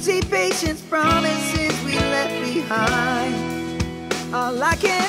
See patience promises we left behind. All I can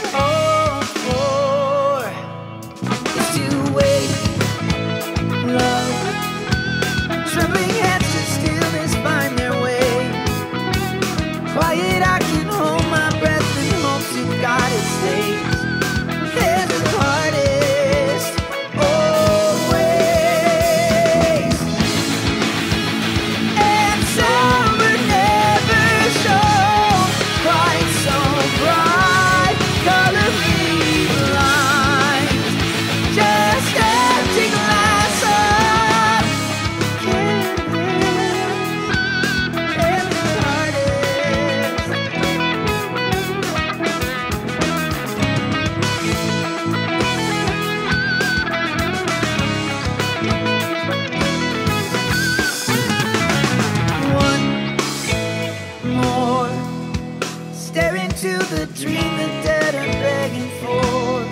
the dead are begging for.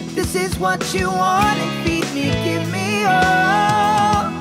If this is what you want, feed me, give me all.